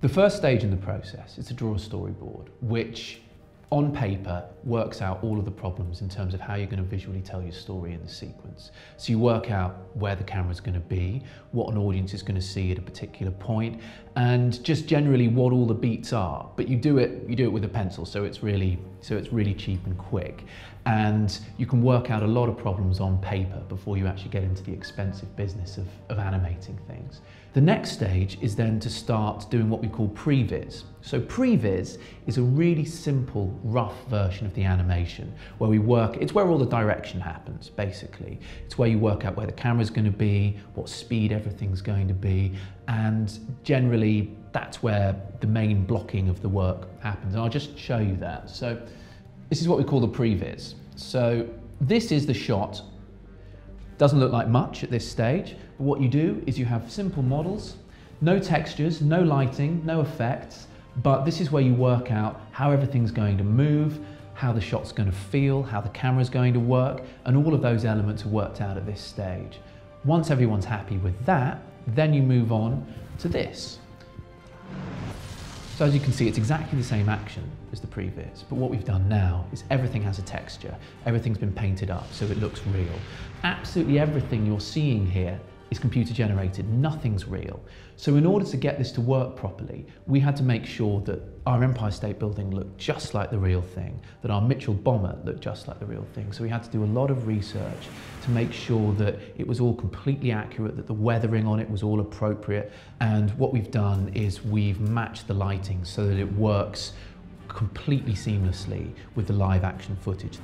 The first stage in the process is to draw a storyboard, which on paper works out all of the problems in terms of how you're going to visually tell your story in the sequence. So you work out where the camera is going to be, what an audience is going to see at a particular point, and just generally what all the beats are. But you do it you do it with a pencil, so it's really so it's really cheap and quick. And you can work out a lot of problems on paper before you actually get into the expensive business of, of animating things. The next stage is then to start doing what we call previs. So previs is a really simple, rough version of the animation where we work, it's where all the direction happens, basically. It's where you work out where the camera's gonna be, what speed everything's going to be, and generally that's where the main blocking of the work happens. And I'll just show you that. So this is what we call the previs. So this is the shot. Doesn't look like much at this stage, but what you do is you have simple models, no textures, no lighting, no effects, but this is where you work out how everything's going to move, how the shot's going to feel, how the camera's going to work, and all of those elements are worked out at this stage. Once everyone's happy with that, then you move on to this. So as you can see, it's exactly the same action as the previs, but what we've done now is everything has a texture, everything's been painted up so it looks real. Absolutely everything you're seeing here is computer generated, nothing's real. So in order to get this to work properly, we had to make sure that our Empire State Building looked just like the real thing, that our Mitchell bomber looked just like the real thing. So we had to do a lot of research to make sure that it was all completely accurate, that the weathering on it was all appropriate. And what we've done is we've matched the lighting so that it works completely seamlessly with the live action footage.